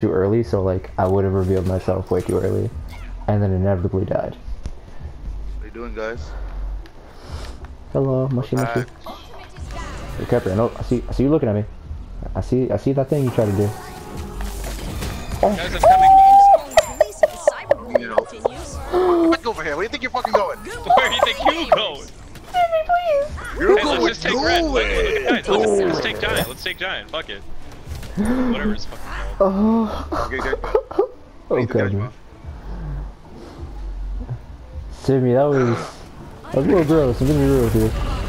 too early, so like I would have revealed myself way too early, and then inevitably died. What are you doing, guys? Hello, mushy mushy. Hey, Kepper, no, I see, I see you looking at me. I see, I see that thing you try to do. Guys, I'm coming. Police if the cyberbullying You know. continues. Fuck over here. Where do you think you're fucking going? Where do you think you going? You're Hey, let's just take red. Look, look giant. Let's, let's take giant. Let's take giant. Fuck it. Whatever it's fucking called. Oh, Okay, good. good. oh Need to catch god, one. That was, that was a little gross. I'm gonna be real with you.